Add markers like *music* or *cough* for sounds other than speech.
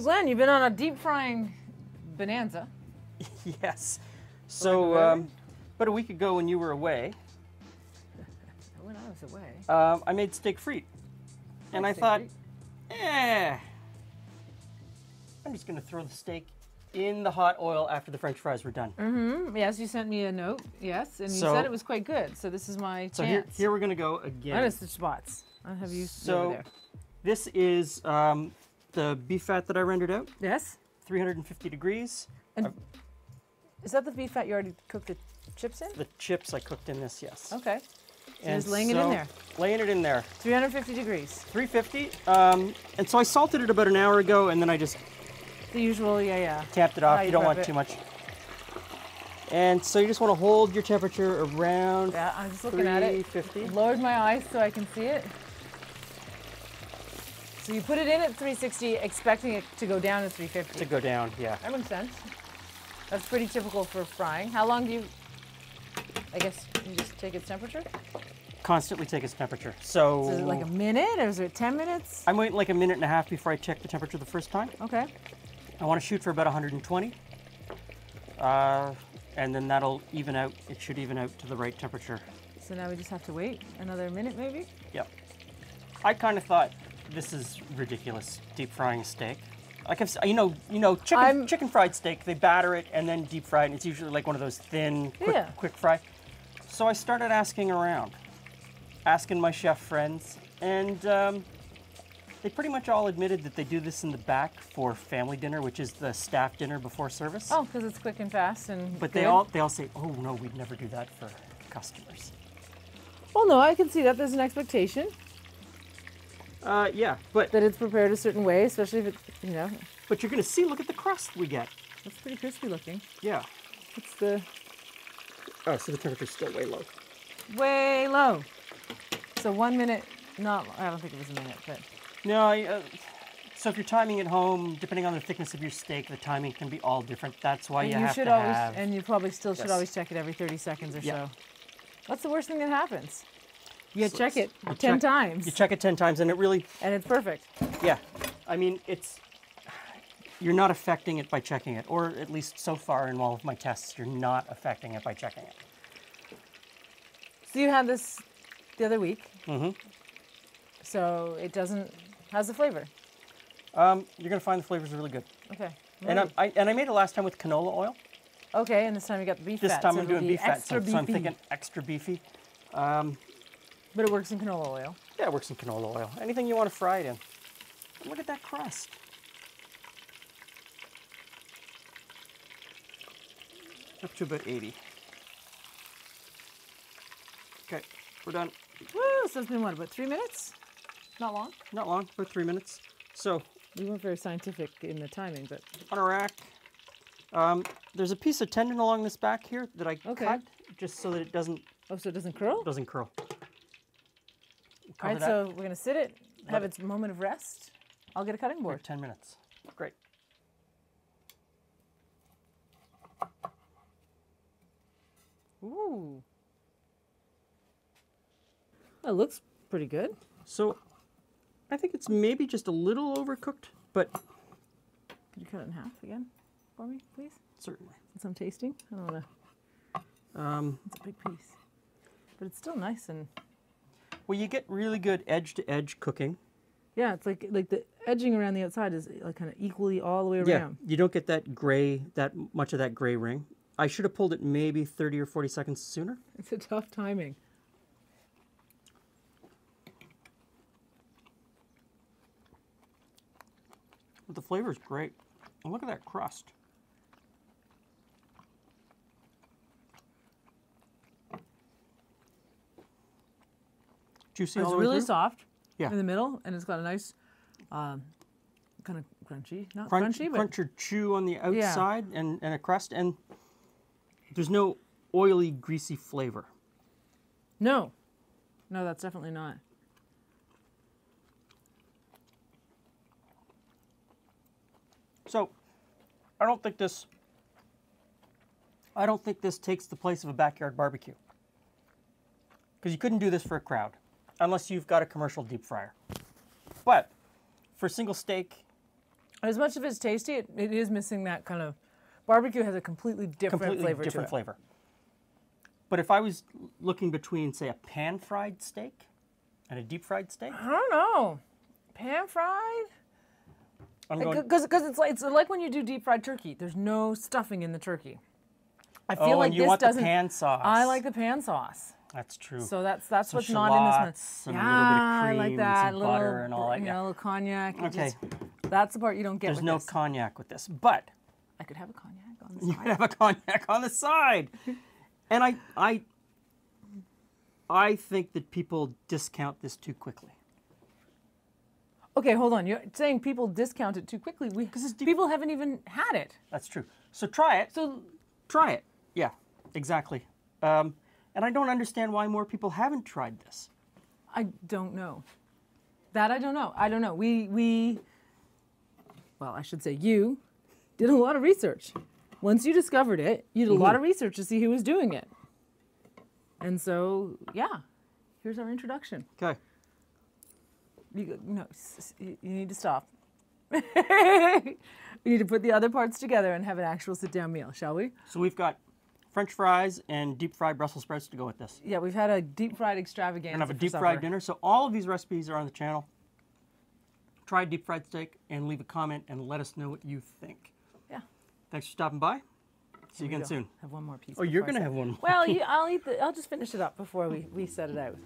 So, Glen, you've been on a deep frying bonanza. *laughs* yes. So, um, about a week ago when you were away, *laughs* When I was away. um, I made steak frite. And I thought, eh, I'm just going to throw the steak in the hot oil after the french fries were done. Mm-hmm. Yes, you sent me a note. Yes, and you So- said it was quite good. So this is my So here, chance. here we're going to go again. gonna switch spots. I'll have you So-. This is um, the beef fat that I rendered out, Yes. 350 degrees. And Is that the beef fat you already cooked the chips in? The chips I cooked in this, yes. Okay. So And just laying it in there. Laying it in there. 350 degrees. 350. Um, and so I salted it about an hour ago, and then I just The usual, yeah, yeah. tapped it off. you You don't want it. too much. And so you just want to hold your temperature around Yeah, I'm just looking at it. 350. Lowered my eyes so I can see it. So you put it in at 360, expecting it to go down to 350. to go down. Yeah. That makes sense. That's pretty typical for frying. How long do you? I guess you just take its temperature. Constantly take its temperature. So So is it like a minute or is it 10 minutes? I'm waiting like a minute and a half before I check the temperature the first time. Okay. I want to shoot for about 120. Uh, and then that'll even out. It should even out to the right temperature. So now we just have to wait another minute maybe? Yep. I kind of thought this is ridiculous, deep frying steak. Like I've, you know, you know, chicken, I'm- chicken fried steak. They batter it and then deep fry it. And it's usually like one of those thin, quick, Yeah. quick fry. So I started asking around, asking my chef friends, and um, they pretty much all admitted that they do this in the back for family dinner, which is the staff dinner before service. Oh, because it's quick and fast and. But they all they all say, "Oh no, we'd never do that for customers." Well, no, I can see that there's an expectation Uh, yeah, but that it's prepared a certain way, especially if it's, you know, but you're gonna see. Look at the crust we get. That's pretty crispy looking. Yeah. It's the Oh, so the temperature's still way low. way low. So one minute, not, I don't think it was a minute, but No, I, uh, so if you're timing at home, depending on the thickness of your steak, the timing can be all different. That's why and you, you have should to always, have. and you probably still should always check it every 30 seconds or Yeah. so. What's the worst thing that happens? You So check it you 10 check- times You check it ten times, and it really, and it's perfect. yeah. I mean, it's you're not affecting it by checking it, or at least so far in all of my tests, you're not affecting it by checking it. So you had this the other week. Mm-hmm. So it doesn't, how's the flavor? Um, you're gonna find the flavors are really good. Okay. And. I, I and I made it last time with canola oil. okay, and this time you got the beef fat. This fat. time so I'm doing be beef fat, so, so I'm thinking extra beefy. But it works in canola oil. Yeah, it works in canola oil. Anything you want to fry it in. Look at that crust. Up to about 80. Okay, we're done. Woo! So it's been what, about three minutes? Not long. Not long, about three minutes. So We weren't very scientific in the timing, but on a rack, um, there's a piece of tendon along this back here that I Okay. cut just so that it doesn't oh, so it doesn't curl. doesn't curl. All right, so we're gonna sit it, have it- its moment of rest. I'll get a cutting board. 10 minutes. Great. Ooh. That looks pretty good. So I think it's maybe just a little overcooked, but Can you cut it in half again for me, please? certainly. Since I'm tasting. I don't wanna. Um, It's a big piece, but it's still nice and well, you get really good edge to edge cooking. yeah. It's like like the edging around the outside is like kind of equally all the way around. Yeah, you don't get that gray, that much of that gray ring. I should have pulled it maybe 30 or 40 seconds sooner. It's a tough timing. But the flavor is great. And look at that crust. Juicy all It's the way really through? soft Yeah. in the middle, and it's got a nice, um, kind of crunchy, not crunch, crunchy, but crunch or chew on the outside and, and a crust, and there's no oily, greasy flavor. no, no, that's definitely not. So, I don't think this. I don't think this takes the place of a backyard barbecue. Because you couldn't do this for a crowd, unless you've got a commercial deep fryer. But for single steak, As much as it's tasty, it, it is missing that kind of barbecue has a completely different completely flavor different to it. flavor. But if I was looking between, say, a pan fried steak and a deep fried steak, I don't know. Pan fried? I'm. Because it's like it's like when you do deep fried turkey. There's no stuffing in the turkey. I feel oh, like and you this want doesn't. pan sauce. I like the pan sauce. That's true. So that's that's what's not in this one. yeah, little bit of I like that. little, butter and all that, You yeah. know, a little cognac. Okay. just- that's the part you don't get There's with no this. cognac with this, but I could have a cognac on the you side. can have a cognac on the side. *laughs* and I, I, I think that people discount this too quickly. Okay, hold on. You're saying people discount it too quickly. We, people haven't even had it. That's true. So try it. So Try it. Yeah, exactly. Um, and I don't understand why more people haven't tried this. I don't know. That I don't know. I don't know. We we well, I should say you did a lot of research. Once you discovered it, you did a lot of mm-hmm. research to see who was doing it. And so, yeah. Here's our introduction. Okay. You no, you you need to stop. *laughs* we need to put the other parts together and have an actual sit-down meal, shall we? So we've got French fries and deep fried Brussels sprouts to go with this. Yeah, we've had a deep fried extravaganza. and have a deep fried dinner. So all of these recipes are on the channel. Try deep fried steak and leave a comment and let us know what you think. Yeah. Thanks for stopping by. See you Here we again go. soon. Have one more piece. Oh, you're gonna have one more Well, *laughs* you, I'll eat the. I'll just finish it up before we, we set it out.